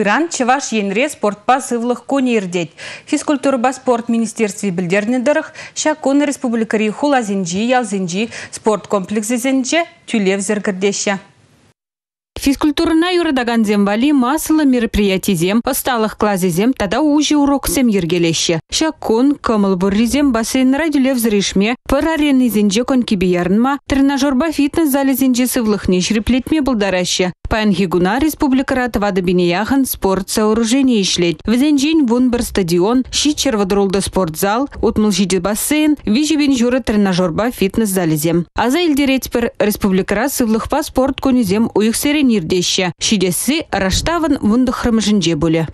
Иран чываш енре спортпа сывлых конердет. Физкультура спорт министерстве білдернедіріх, Шакон республикари хулазинжи, ялзинжи спорт комплексізінже тюлев зіргірдеші. Юрдаган земвали маслы мероприятизем, осталых клазизем, тада уже уроксем ергелеші. Шакун, кымыл бурризем бассейн радюлев зрешме, пыр аренизенже конкибиярнма, тренажерба фитнес залезенже сывлыхне шриплетме булдарашы. Панхигуна республикара твады бинеяхан спорт сооружение ишлет. Візенжен вон бір стадион, ши червадролды спортзал, утмыл жиде бассейн, вижебен журы тренажерба фитнес залезем. Аза илдереть пір республикара сывлыхпа спорт конезем уйықсерен ирдеші. Шидесі раштавын вундықрым жінже боле.